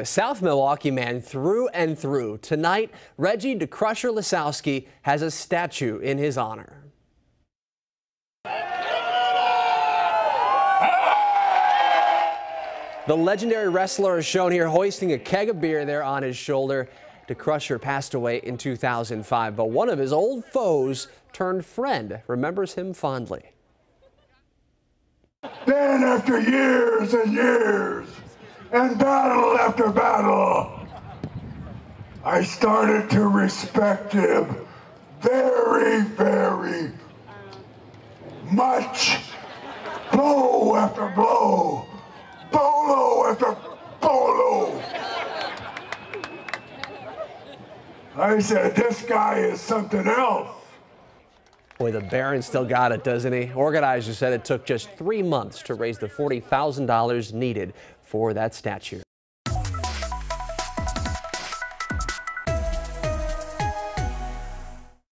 A South Milwaukee man through and through. Tonight, Reggie Da Crusher Lisowski has a statue in his honor. The legendary wrestler is shown here hoisting a keg of beer there on his shoulder. Da Crusher passed away in 2005, but one of his old foes turned friend remembers him fondly. Then after years and years and battle after battle, I started to respect him very, very much. Blow after blow, bolo after bolo. I said, this guy is something else. Boy, the Baron still got it, doesn't he? Organizers said it took just three months to raise the $40,000 needed for that statue.